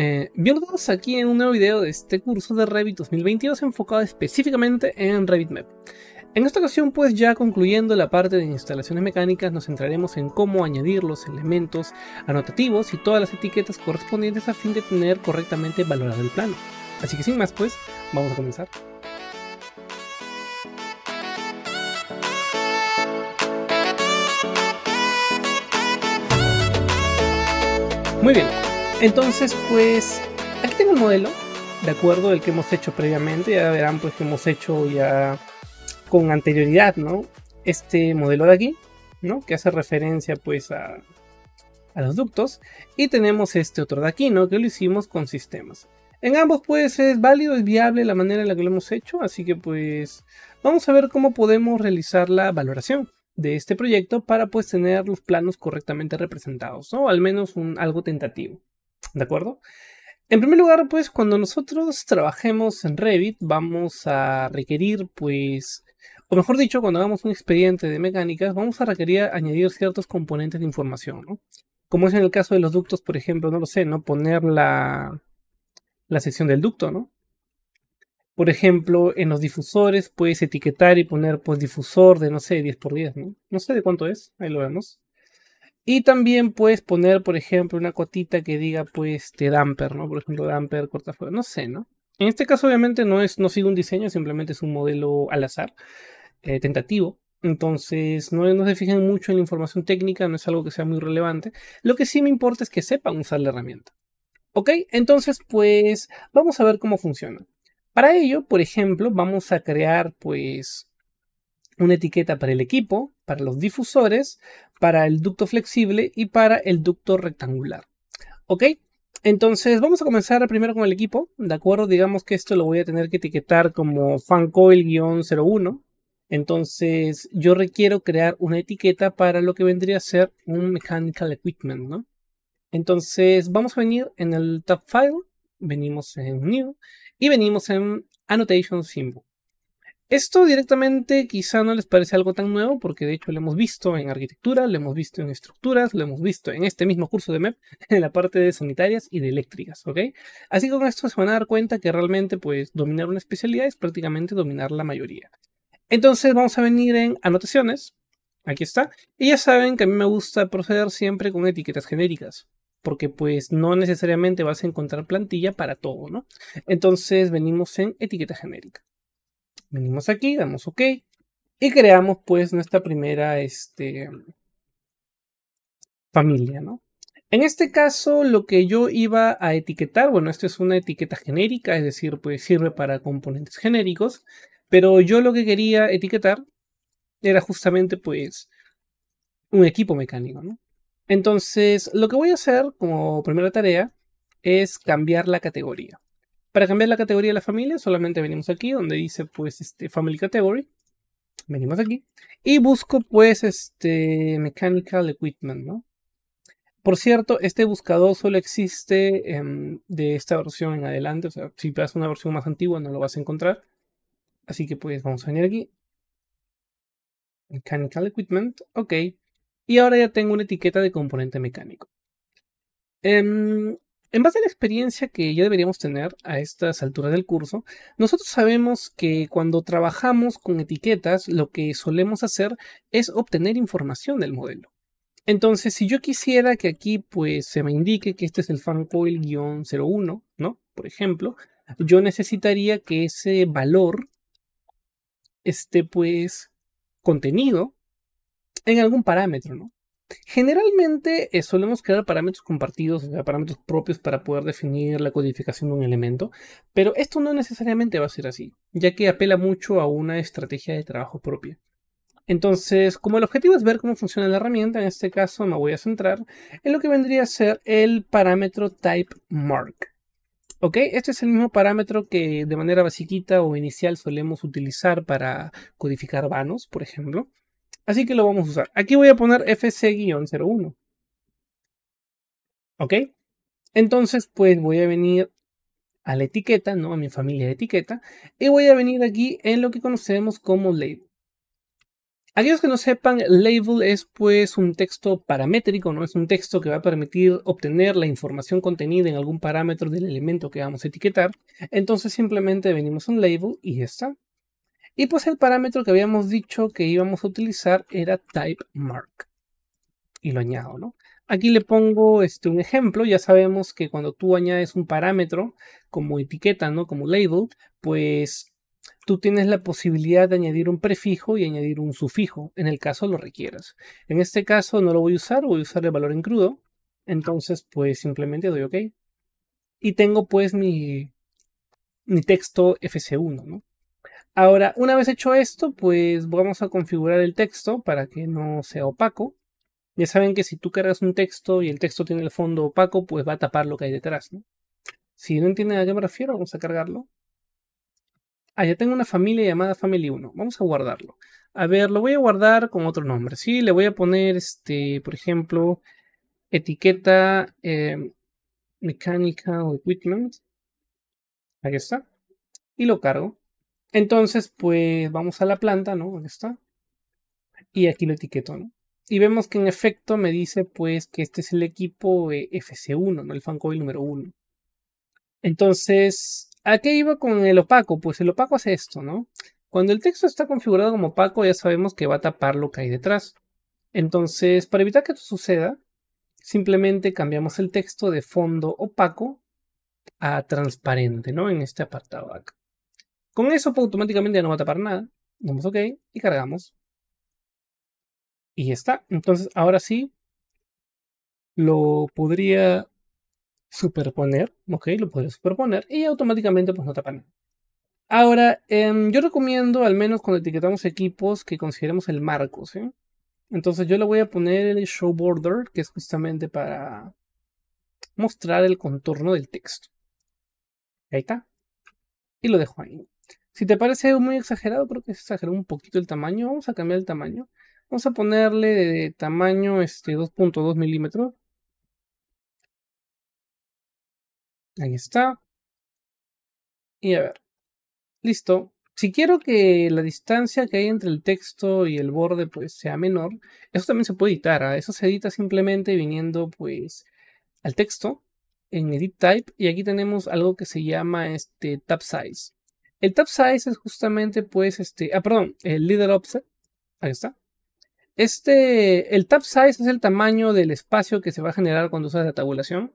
Eh, bienvenidos aquí en un nuevo video de este curso de Revit 2022 enfocado específicamente en Revit Map. En esta ocasión pues ya concluyendo la parte de instalaciones mecánicas nos centraremos en cómo añadir los elementos anotativos y todas las etiquetas correspondientes a fin de tener correctamente valorado el plano. Así que sin más pues, vamos a comenzar. Muy bien, entonces pues aquí tengo el modelo, de acuerdo al que hemos hecho previamente, ya verán pues que hemos hecho ya con anterioridad, ¿no? Este modelo de aquí, ¿no? Que hace referencia pues a, a los ductos. Y tenemos este otro de aquí, ¿no? Que lo hicimos con sistemas. En ambos pues es válido, es viable la manera en la que lo hemos hecho, así que pues vamos a ver cómo podemos realizar la valoración de este proyecto para pues tener los planos correctamente representados, ¿no? Al menos un, algo tentativo, ¿de acuerdo? En primer lugar, pues cuando nosotros trabajemos en Revit vamos a requerir pues, o mejor dicho, cuando hagamos un expediente de mecánicas vamos a requerir añadir ciertos componentes de información, ¿no? Como es en el caso de los ductos, por ejemplo, no lo sé, ¿no? Poner la, la sección del ducto, ¿no? Por ejemplo, en los difusores puedes etiquetar y poner pues difusor de no sé, 10x10, ¿no? No sé de cuánto es, ahí lo vemos. Y también puedes poner, por ejemplo, una cotita que diga pues de damper, ¿no? Por ejemplo, damper, cortafuegos, no sé, ¿no? En este caso obviamente no es no sigue un diseño, simplemente es un modelo al azar, eh, tentativo. Entonces, no, no se fijen mucho en la información técnica, no es algo que sea muy relevante. Lo que sí me importa es que sepan usar la herramienta. ¿Ok? Entonces, pues vamos a ver cómo funciona. Para ello, por ejemplo, vamos a crear pues una etiqueta para el equipo, para los difusores, para el ducto flexible y para el ducto rectangular. ¿Ok? Entonces vamos a comenzar primero con el equipo, ¿de acuerdo? Digamos que esto lo voy a tener que etiquetar como fancoil-01. Entonces yo requiero crear una etiqueta para lo que vendría a ser un mechanical equipment, ¿no? Entonces vamos a venir en el tab file, venimos en new y venimos en Annotation Symbol. Esto directamente quizá no les parece algo tan nuevo porque de hecho lo hemos visto en arquitectura, lo hemos visto en estructuras, lo hemos visto en este mismo curso de MEP en la parte de sanitarias y de eléctricas, ¿ok? Así que con esto se van a dar cuenta que realmente pues dominar una especialidad es prácticamente dominar la mayoría. Entonces vamos a venir en anotaciones, aquí está, y ya saben que a mí me gusta proceder siempre con etiquetas genéricas porque pues no necesariamente vas a encontrar plantilla para todo, ¿no? Entonces venimos en etiqueta genérica. Venimos aquí, damos OK y creamos pues nuestra primera este, familia, ¿no? En este caso, lo que yo iba a etiquetar, bueno, esto es una etiqueta genérica, es decir, pues sirve para componentes genéricos, pero yo lo que quería etiquetar era justamente pues un equipo mecánico, ¿no? Entonces, lo que voy a hacer como primera tarea es cambiar la categoría. Para cambiar la categoría de la familia, solamente venimos aquí donde dice pues este Family Category. Venimos aquí y busco pues este Mechanical Equipment, ¿no? Por cierto, este buscador solo existe em, de esta versión en adelante. O sea, si vas una versión más antigua no lo vas a encontrar. Así que pues vamos a venir aquí. Mechanical Equipment, ok. Y ahora ya tengo una etiqueta de componente mecánico. Em, en base a la experiencia que ya deberíamos tener a estas alturas del curso, nosotros sabemos que cuando trabajamos con etiquetas, lo que solemos hacer es obtener información del modelo. Entonces, si yo quisiera que aquí pues se me indique que este es el fancoil-01, ¿no? Por ejemplo, yo necesitaría que ese valor esté pues contenido en algún parámetro, ¿no? Generalmente eh, solemos crear parámetros compartidos, o sea, parámetros propios para poder definir la codificación de un elemento, pero esto no necesariamente va a ser así, ya que apela mucho a una estrategia de trabajo propia. Entonces, como el objetivo es ver cómo funciona la herramienta, en este caso me voy a centrar en lo que vendría a ser el parámetro type mark. ¿Ok? Este es el mismo parámetro que de manera basiquita o inicial solemos utilizar para codificar vanos, por ejemplo. Así que lo vamos a usar. Aquí voy a poner fc-01. ¿Ok? Entonces, pues voy a venir a la etiqueta, ¿no? A mi familia de etiqueta. Y voy a venir aquí en lo que conocemos como label. Aquellos que no sepan, label es pues un texto paramétrico, ¿no? Es un texto que va a permitir obtener la información contenida en algún parámetro del elemento que vamos a etiquetar. Entonces simplemente venimos a un label y ya está. Y pues el parámetro que habíamos dicho que íbamos a utilizar era type mark. Y lo añado, ¿no? Aquí le pongo este, un ejemplo. Ya sabemos que cuando tú añades un parámetro como etiqueta, ¿no? Como label, pues tú tienes la posibilidad de añadir un prefijo y añadir un sufijo, en el caso lo requieras. En este caso no lo voy a usar, voy a usar el valor en crudo. Entonces, pues simplemente doy OK. Y tengo pues mi, mi texto FC1, ¿no? Ahora, una vez hecho esto, pues vamos a configurar el texto para que no sea opaco. Ya saben que si tú cargas un texto y el texto tiene el fondo opaco, pues va a tapar lo que hay detrás. Si no entienden a qué me refiero, vamos a cargarlo. Ah, ya tengo una familia llamada Family1. Vamos a guardarlo. A ver, lo voy a guardar con otro nombre. Sí, le voy a poner, este, por ejemplo, etiqueta eh, Mechanical Equipment. Ahí está. Y lo cargo. Entonces, pues vamos a la planta, ¿no? Ahí está. Y aquí lo etiqueto, ¿no? Y vemos que en efecto me dice, pues, que este es el equipo eh, FC1, ¿no? El fancoil número 1. Entonces, ¿A qué iba con el opaco? Pues el opaco hace esto, ¿no? Cuando el texto está configurado como opaco, ya sabemos que va a tapar lo que hay detrás. Entonces, para evitar que esto suceda, simplemente cambiamos el texto de fondo opaco a transparente, ¿no? En este apartado acá. Con eso, pues, automáticamente ya no va a tapar nada. Damos OK y cargamos. Y ya está. Entonces, ahora sí, lo podría superponer, ok, lo podría superponer y automáticamente pues no tapa nada. Ahora, em, yo recomiendo, al menos cuando etiquetamos equipos, que consideremos el marco, ¿sí? Entonces yo le voy a poner el show border, que es justamente para mostrar el contorno del texto. Ahí está. Y lo dejo ahí. Si te parece muy exagerado, creo que exageró un poquito el tamaño. Vamos a cambiar el tamaño. Vamos a ponerle de tamaño este 2.2 milímetros. Ahí está. Y a ver. Listo. Si quiero que la distancia que hay entre el texto y el borde pues sea menor, eso también se puede editar. ¿ah? Eso se edita simplemente viniendo pues al texto en Edit Type y aquí tenemos algo que se llama este Tab Size. El Tab Size es justamente pues este, ah perdón, el Leader Offset. Ahí está. Este, el Tab Size es el tamaño del espacio que se va a generar cuando usas la tabulación.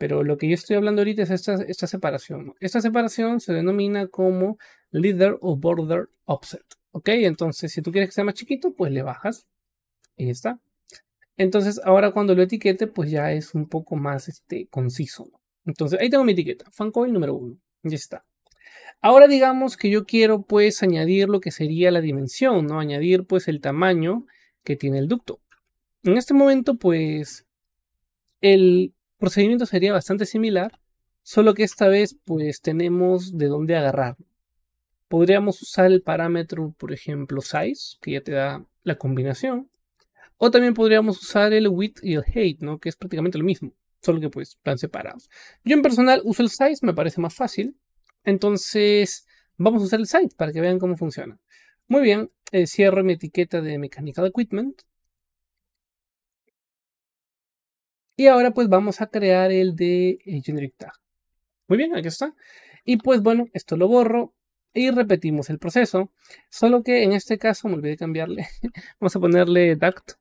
Pero lo que yo estoy hablando ahorita es esta, separación. Esta separación se denomina como leader o border offset. ¿Ok? Entonces, si tú quieres que sea más chiquito, pues le bajas. Ya está. Entonces, ahora cuando lo etiquete, pues ya es un poco más este, conciso. Entonces, ahí tengo mi etiqueta. Fancoil número 1. Ya está. Ahora digamos que yo quiero pues añadir lo que sería la dimensión, ¿no? Añadir pues el tamaño que tiene el ducto. En este momento pues el procedimiento sería bastante similar, solo que esta vez pues tenemos de dónde agarrar. Podríamos usar el parámetro, por ejemplo, size, que ya te da la combinación. O también podríamos usar el width y el height, ¿no? Que es prácticamente lo mismo, solo que pues van separados. Yo en personal uso el size, me parece más fácil. Entonces vamos a usar el size para que vean cómo funciona. Muy bien, eh, cierro mi etiqueta de Mechanical Equipment. Y ahora pues vamos a crear el de Generic Tag. Muy bien, aquí está. Y pues bueno, esto lo borro y repetimos el proceso. Solo que en este caso me olvidé cambiarle. vamos a ponerle Duct.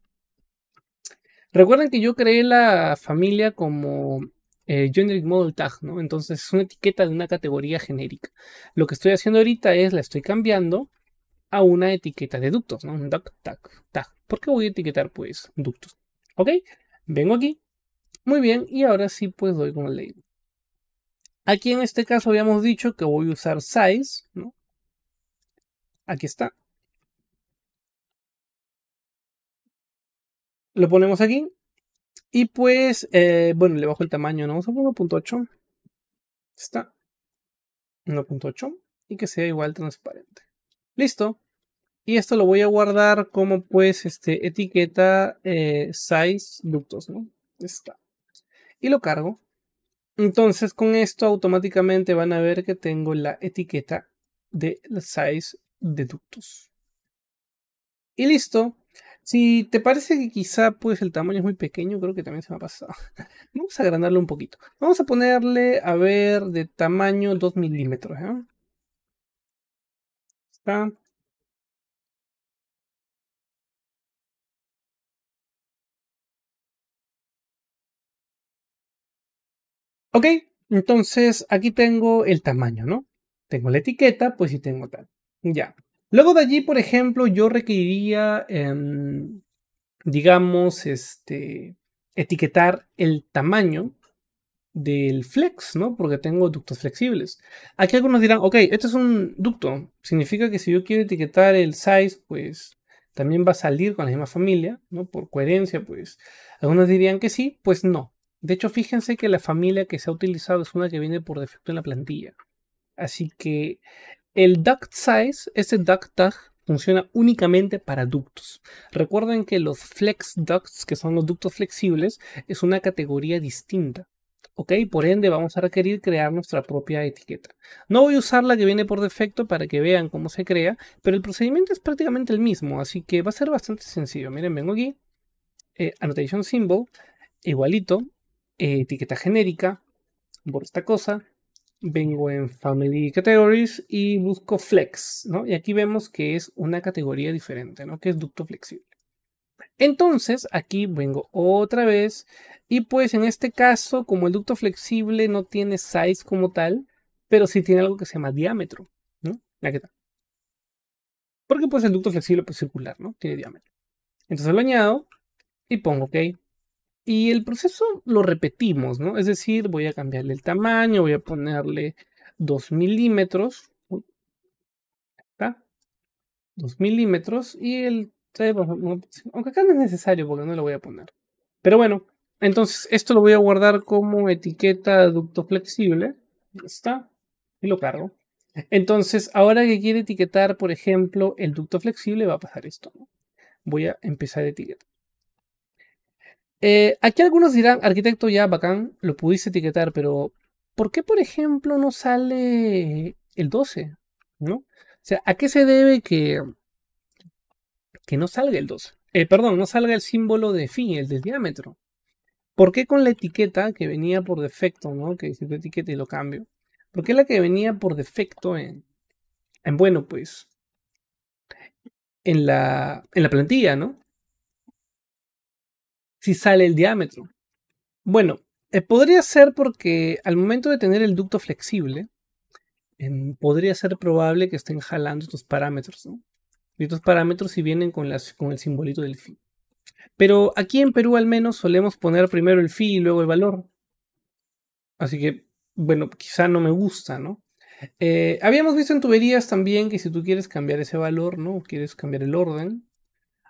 Recuerden que yo creé la familia como eh, Generic Model Tag, ¿no? Entonces es una etiqueta de una categoría genérica. Lo que estoy haciendo ahorita es la estoy cambiando a una etiqueta de ductos, ¿no? Duct tag, tag. ¿Por qué voy a etiquetar pues ductos? ¿Ok? Vengo aquí muy bien, y ahora sí pues doy con el label. Aquí en este caso habíamos dicho que voy a usar size, ¿no? Aquí está. Lo ponemos aquí. Y pues, eh, bueno, le bajo el tamaño, ¿no? Vamos a poner 1.8. Está. 1.8. Y que sea igual transparente. Listo. Y esto lo voy a guardar como pues este etiqueta eh, size ductos, ¿no? Está y lo cargo. Entonces con esto automáticamente van a ver que tengo la etiqueta de size de ductos. Y listo. Si te parece que quizá pues el tamaño es muy pequeño, creo que también se me ha pasado. Vamos a agrandarlo un poquito. Vamos a ponerle, a ver, de tamaño 2 milímetros. ¿eh? Está. Ok, entonces aquí tengo el tamaño, ¿no? Tengo la etiqueta, pues y tengo tal. Ya. Luego de allí, por ejemplo, yo requeriría, em, digamos, este, etiquetar el tamaño del flex, ¿no? Porque tengo ductos flexibles. Aquí algunos dirán, ok, este es un ducto. Significa que si yo quiero etiquetar el size, pues también va a salir con la misma familia, ¿no? Por coherencia, pues algunos dirían que sí, pues no. De hecho, fíjense que la familia que se ha utilizado es una que viene por defecto en la plantilla. Así que el duct size, ese duct tag, funciona únicamente para ductos. Recuerden que los flex ducts, que son los ductos flexibles, es una categoría distinta. ¿Ok? Por ende, vamos a requerir crear nuestra propia etiqueta. No voy a usar la que viene por defecto para que vean cómo se crea, pero el procedimiento es prácticamente el mismo, así que va a ser bastante sencillo. Miren, vengo aquí, eh, annotation symbol, igualito, etiqueta genérica, por esta cosa, vengo en Family Categories y busco Flex, ¿no? Y aquí vemos que es una categoría diferente, ¿no? Que es ducto flexible. Entonces, aquí vengo otra vez y pues en este caso, como el ducto flexible no tiene size como tal, pero sí tiene algo que se llama diámetro, ¿no? Aquí está. Porque pues el ducto flexible es pues, circular, ¿no? Tiene diámetro. Entonces lo añado y pongo OK. Y el proceso lo repetimos, ¿no? Es decir, voy a cambiarle el tamaño, voy a ponerle 2 milímetros. ¿Está? 2 milímetros y el... Aunque acá no es necesario porque no lo voy a poner. Pero bueno, entonces esto lo voy a guardar como etiqueta ducto flexible. Está. Y lo cargo. Entonces, ahora que quiere etiquetar, por ejemplo, el ducto flexible, va a pasar esto. Voy a empezar a etiquetar. Eh, aquí algunos dirán, arquitecto ya bacán, lo pudiste etiquetar, pero ¿por qué, por ejemplo, no sale el 12? ¿No? O sea, ¿a qué se debe que, que no salga el 12? Eh, perdón, no salga el símbolo de fin, el del diámetro. ¿Por qué con la etiqueta que venía por defecto, ¿no? Que dice etiqueta y lo cambio. ¿Por qué la que venía por defecto en, en bueno, pues, en la, en la plantilla, ¿no? Si sale el diámetro. Bueno, eh, podría ser porque al momento de tener el ducto flexible, podría ser probable que estén jalando estos parámetros, ¿no? Y estos parámetros si vienen con, las, con el simbolito del phi. Pero aquí en Perú al menos solemos poner primero el phi y luego el valor. Así que, bueno, quizá no me gusta, ¿no? Eh, habíamos visto en tuberías también que si tú quieres cambiar ese valor, ¿no? Quieres cambiar el orden,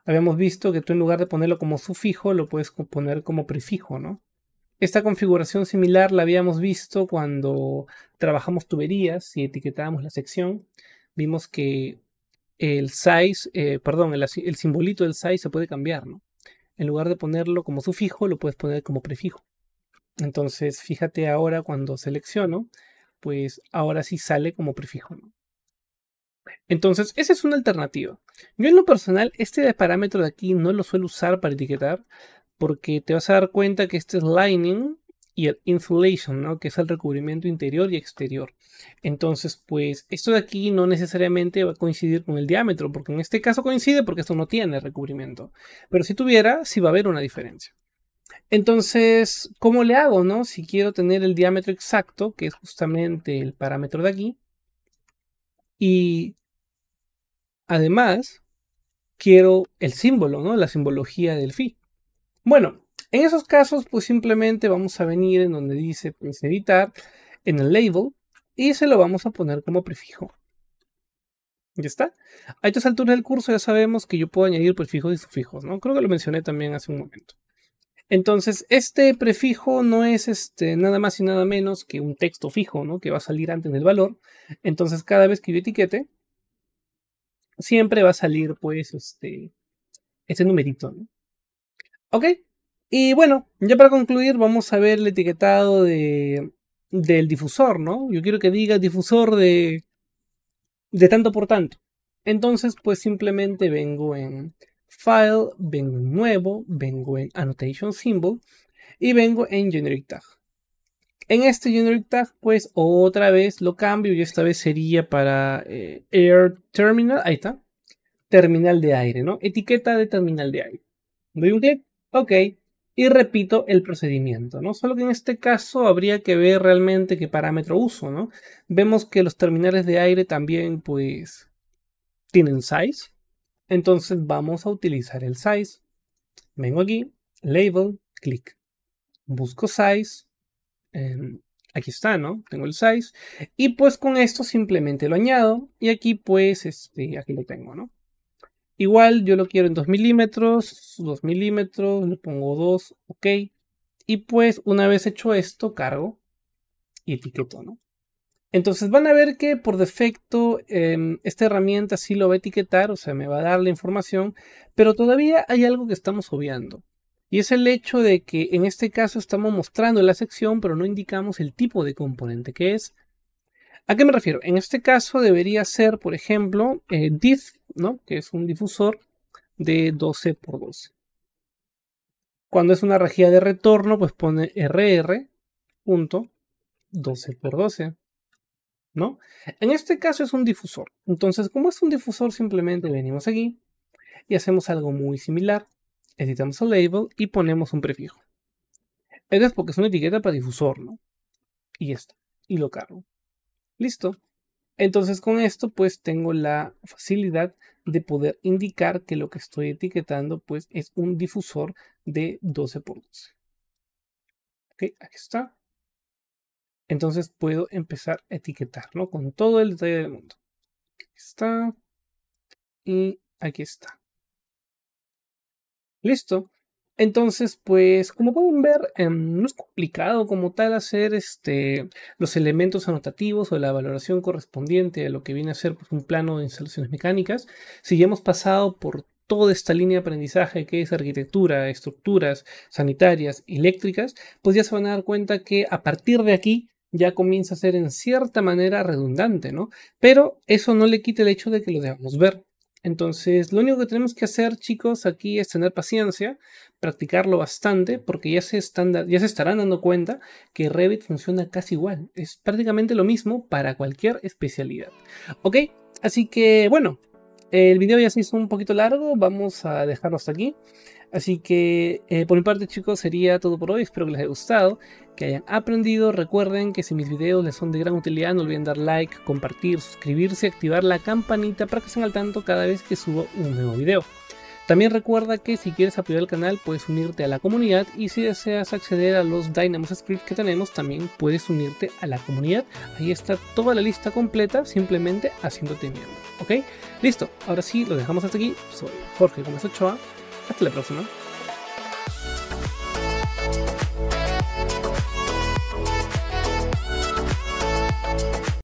habíamos visto que tú en lugar de ponerlo como sufijo, lo puedes poner como prefijo, ¿no? Esta configuración similar la habíamos visto cuando trabajamos tuberías y etiquetábamos la sección. Vimos que el size, eh, perdón, el, el, simbolito del size se puede cambiar, ¿no? En lugar de ponerlo como sufijo, lo puedes poner como prefijo. Entonces, fíjate ahora cuando selecciono, pues ahora sí sale como prefijo, ¿no? Entonces, esa es una alternativa. Yo en lo personal, este parámetro de aquí no lo suelo usar para etiquetar porque te vas a dar cuenta que este es lining y el insulation, ¿no? que es el recubrimiento interior y exterior. Entonces, pues esto de aquí no necesariamente va a coincidir con el diámetro, porque en este caso coincide porque esto no tiene recubrimiento. Pero si tuviera, sí va a haber una diferencia. Entonces, ¿cómo le hago, no? Si quiero tener el diámetro exacto, que es justamente el parámetro de aquí, y Además, quiero el símbolo, ¿no? La simbología del phi. Bueno, en esos casos, pues simplemente vamos a venir en donde dice pues, editar, en el label, y se lo vamos a poner como prefijo. ¿Ya está? A estas alturas del curso ya sabemos que yo puedo añadir prefijos y sufijos, ¿no? Creo que lo mencioné también hace un momento. Entonces, este prefijo no es este, nada más y nada menos que un texto fijo, ¿no? Que va a salir antes del valor. Entonces, cada vez que yo etiquete, siempre va a salir pues este, este numerito. ¿no? Ok, y bueno, ya para concluir vamos a ver el etiquetado de, del difusor, ¿no? Yo quiero que diga difusor de, de tanto por tanto. Entonces, pues simplemente vengo en File, vengo en Nuevo, vengo en Annotation Symbol y vengo en Generic Tag. En este Generic Tag, pues otra vez lo cambio y esta vez sería para eh, Air Terminal, ahí está, terminal de aire, ¿no? Etiqueta de terminal de aire. Doy un clic, ok, y repito el procedimiento, ¿no? Solo que en este caso habría que ver realmente qué parámetro uso, ¿no? Vemos que los terminales de aire también, pues, tienen size. Entonces vamos a utilizar el size. Vengo aquí, label, clic. Busco size. Em, aquí está, ¿no? Tengo el size. Y pues con esto simplemente lo añado. Y aquí pues, este, aquí lo tengo, ¿no? Igual yo lo quiero en 2 milímetros, 2 milímetros, le pongo 2, ok. Y pues una vez hecho esto, cargo y etiqueto, ¿no? Entonces van a ver que por defecto em, esta herramienta sí lo va a etiquetar, o sea, me va a dar la información, pero todavía hay algo que estamos obviando. Y es el hecho de que en este caso estamos mostrando la sección, pero no indicamos el tipo de componente que es. ¿A qué me refiero? En este caso debería ser, por ejemplo, eh, diff, ¿no? que es un difusor de 12 por 12. Cuando es una rejilla de retorno, pues pone rr.12 por 12. ¿No? En este caso es un difusor. Entonces, como es un difusor, simplemente venimos aquí y hacemos algo muy similar. Editamos el label y ponemos un prefijo. Esto es porque es una etiqueta para difusor, ¿no? Y está. Y lo cargo. Listo. Entonces con esto pues tengo la facilidad de poder indicar que lo que estoy etiquetando pues es un difusor de 12 por 12. Ok, aquí está. Entonces puedo empezar a etiquetarlo con todo el detalle del mundo. Aquí está. Y aquí está. Listo. Entonces, pues, como pueden ver, em, no es complicado como tal hacer este, los elementos anotativos o la valoración correspondiente a lo que viene a ser pues, un plano de instalaciones mecánicas. Si ya hemos pasado por toda esta línea de aprendizaje que es arquitectura, estructuras sanitarias, eléctricas, pues ya se van a dar cuenta que a partir de aquí ya comienza a ser en cierta manera redundante, ¿no? Pero eso no le quita el hecho de que lo debamos ver. Entonces, lo único que tenemos que hacer, chicos, aquí es tener paciencia, practicarlo bastante, porque ya se, están, ya se estarán dando cuenta que Revit funciona casi igual. Es prácticamente lo mismo para cualquier especialidad. ¿Ok? Así que, bueno, el video ya se hizo un poquito largo, vamos a dejarlo hasta aquí. Así que eh, por mi parte chicos sería todo por hoy, espero que les haya gustado, que hayan aprendido, recuerden que si mis videos les son de gran utilidad no olviden dar like, compartir, suscribirse activar la campanita para que estén al tanto cada vez que subo un nuevo video. También recuerda que si quieres apoyar el canal puedes unirte a la comunidad y si deseas acceder a los Dynamos Scripts que tenemos también puedes unirte a la comunidad. Ahí está toda la lista completa simplemente haciéndote miembro. ¿Ok? Listo, ahora sí lo dejamos hasta aquí. Soy Jorge Gómez Ochoa. Hasta la próxima.